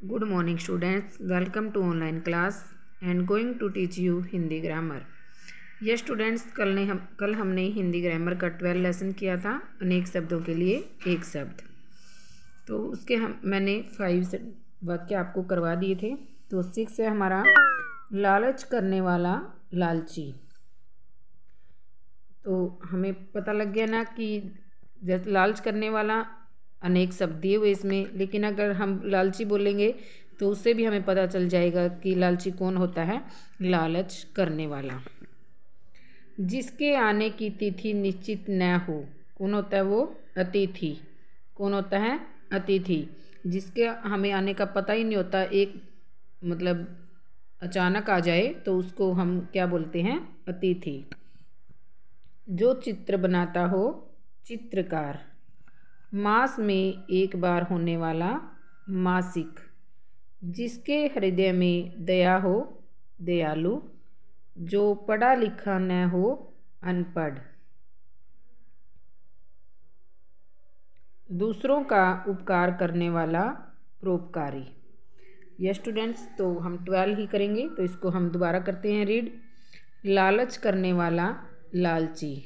Good morning, students. Welcome to online class and going to teach you Hindi grammar ये students कल ने हम कल हमने हिंदी ग्रामर का ट्वेल्व लेसन किया था, अनेक शब्दों के लिए एक शब्द। तो उसके हम मैंने फाइव वाक्य आपको करवा दिए थे। तो सिक्स है हमारा लालच करने वाला लालची। तो हमें पता लग गया ना कि जैसे लालच करने वाला अनेक शब्द दिए हुए इसमें। लेकिन अगर हम लालची बोलेंगे तो उससे भी हमें पता चल जाएगा कि लालची कौन होता है? लालच करने वाला। जिसके आने की तिथि निश्चित न हो, कौन होता है वो? अतिथि। कौन होता है? अतिथि। जिसके हमें आने का पता ही नहीं होता, एक मतलब अचानक आ जाए तो उसको हम क्या बोलते हैं? अतिथि। जो चित्र बनाता हो, चित्रकार। मास में एक बार होने वाला मासिक, जिसके हृदय में दया हो, दयालु, जो पढ़ा लिखा न हो, अनपढ़। दूसरों का उपकार करने वाला परोपकारी। यह स्टूडेंट्स तो हम ट्वेल्व ही करेंगे तो इसको हम दोबारा करते हैं रीड लालच करने वाला लालची,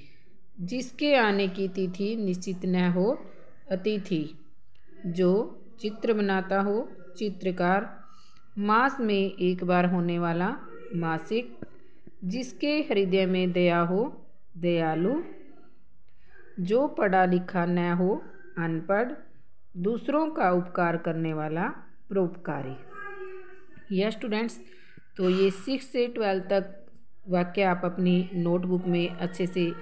जिसके आने की तिथि निश्चित न हो अतिथि, जो चित्र बनाता हो, चित्रकार, मास में एक बार होने वाला मासिक, जिसके हृदय में दया हो, दयालु, जो पढ़ा लिखा न हो, अनपढ़, दूसरों का उपकार करने वाला परोपकारी। यह स्टूडेंट्स तो ये सिक्स से ट्वेल्थ तक वाक्य आप अपनी नोटबुक में अच्छे से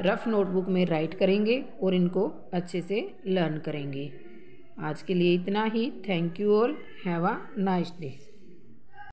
रफ नोटबुक में राइट करेंगे और इनको अच्छे से लर्न करेंगे। आज के लिए इतना ही। Thank you all have a nice day